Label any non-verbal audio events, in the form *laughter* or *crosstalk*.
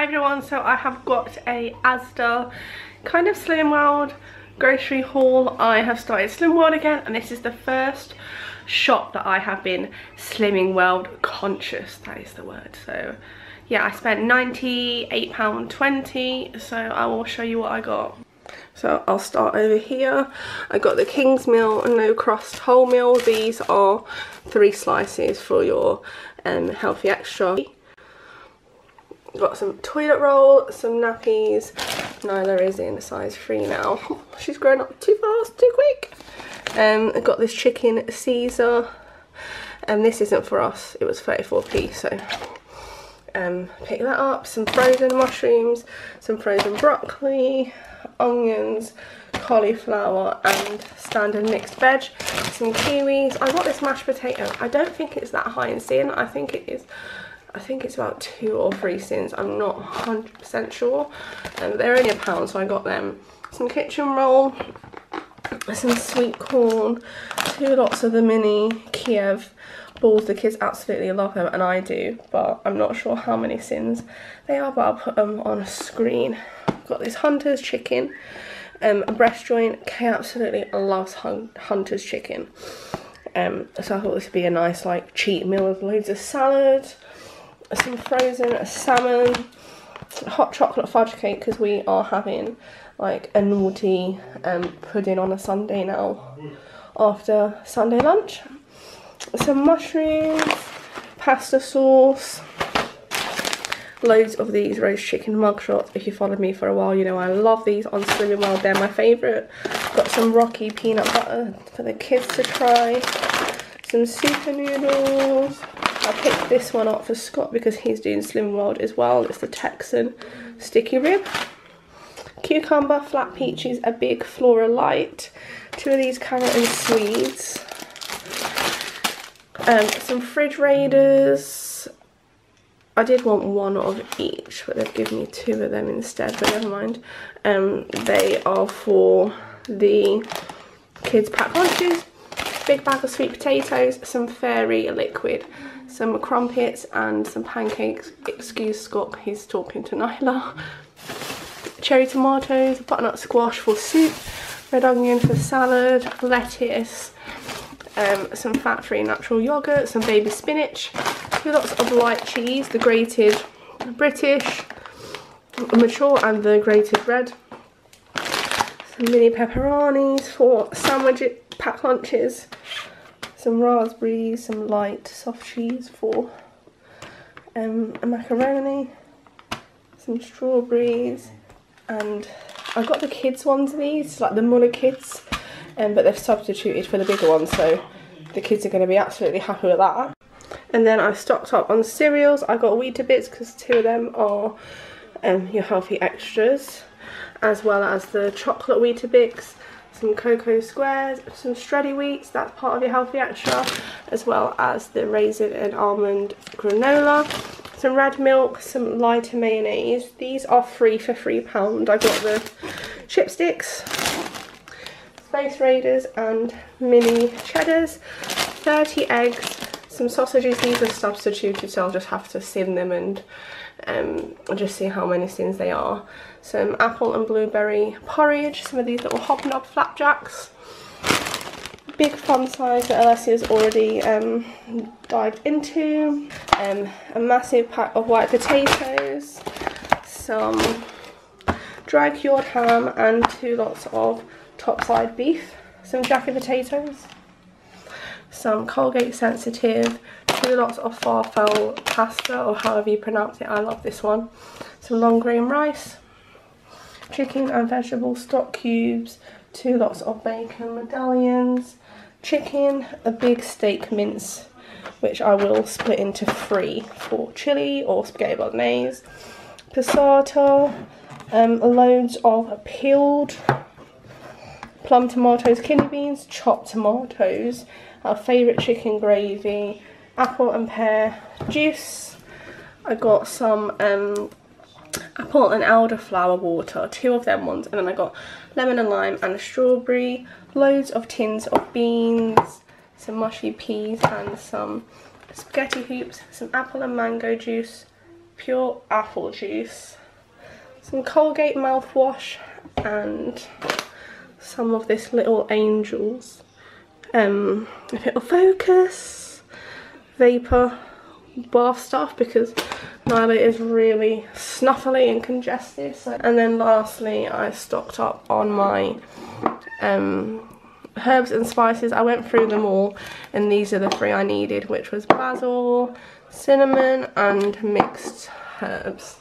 Hi everyone, so I have got a Asda kind of Slim World grocery haul. I have started Slim World again and this is the first shop that I have been Slimming World conscious, that is the word. So yeah, I spent £98.20 so I will show you what I got. So I'll start over here. I got the Kingsmill no crust wholemeal. These are three slices for your um, healthy extra. Got some toilet roll, some nappies. Nyla is in size 3 now. *laughs* She's grown up too fast, too quick. Um, I got this chicken Caesar. And this isn't for us, it was 34p, so um, pick that up. Some frozen mushrooms, some frozen broccoli, onions, cauliflower and standard mixed veg, some kiwis. I got this mashed potato. I don't think it's that high in sin. I think it is I think it's about two or three sins. I'm not 100% sure. Um, they're only a pound, so I got them. Some kitchen roll, some sweet corn, two lots of the mini Kiev balls. The kids absolutely love them, and I do, but I'm not sure how many sins they are, but I'll put them on a screen. I've got this Hunter's chicken, um, breast joint. Kay absolutely loves hun Hunter's chicken. Um, so I thought this would be a nice like cheat meal with loads of salad some frozen salmon, hot chocolate fudge cake because we are having like a naughty um, pudding on a Sunday now after Sunday lunch. Some mushrooms, pasta sauce, loads of these roast chicken mug shots. If you followed me for a while, you know I love these on Slimming World. They're my favourite. Got some Rocky peanut butter for the kids to try. Some super noodles. I picked this one up for Scott because he's doing Slim World as well. It's the Texan Sticky Rib. Cucumber, flat peaches, a big Flora Light. Two of these carrot and swedes. Um, some fridge raiders. I did want one of each, but they've given me two of them instead, but never mind. Um, they are for the kids pack lunches. Big bag of sweet potatoes, some fairy liquid some crumpets and some pancakes. Excuse Scott, he's talking to Nyla. Cherry tomatoes, butternut squash for soup, red onion for salad, lettuce, um, some fat-free natural yogurt, some baby spinach, two lots of white cheese, the grated British, mature and the grated red, some mini pepperonis for sandwich pack lunches, some raspberries, some light soft cheese for um, a macaroni, some strawberries, and I got the kids ones of these, like the Muller kids, um, but they've substituted for the bigger ones, so the kids are going to be absolutely happy with that. And then I stocked up on cereals. I got Weetabix because two of them are um, your healthy extras, as well as the chocolate Weetabix some cocoa squares, some shreddy wheats, that's part of your healthy extra, as well as the raisin and almond granola, some red milk, some lighter mayonnaise. These are free for £3. I got the chipsticks, Space Raiders and mini cheddars, 30 eggs, some sausages. These are substituted so I'll just have to sim them and um, just see how many sins they are. Some apple and blueberry porridge, some of these little and flapjacks. Big fun size that Alessia's already um, dived into. Um, a massive pack of white potatoes. Some dry cured ham and two lots of topside beef. Some jacket potatoes. Some Colgate sensitive two lots of farfalle pasta or however you pronounce it. I love this one. Some long grain rice, chicken and vegetable stock cubes, two lots of bacon medallions, chicken, a big steak mince which I will split into three for chili or spaghetti bolognese, passata, um, loads of peeled plum tomatoes, kidney beans, chopped tomatoes, our favourite chicken gravy, apple and pear juice. I got some um, apple and elderflower water, two of them ones, and then I got lemon and lime and a strawberry, loads of tins of beans, some mushy peas and some spaghetti hoops, some apple and mango juice, pure apple juice, some Colgate mouthwash, and some of this Little Angels. Um, if it'll focus, vapor bath stuff because Nyla is really snuffly and congested. So. And then lastly, I stocked up on my um, herbs and spices. I went through them all and these are the three I needed, which was basil, cinnamon and mixed herbs.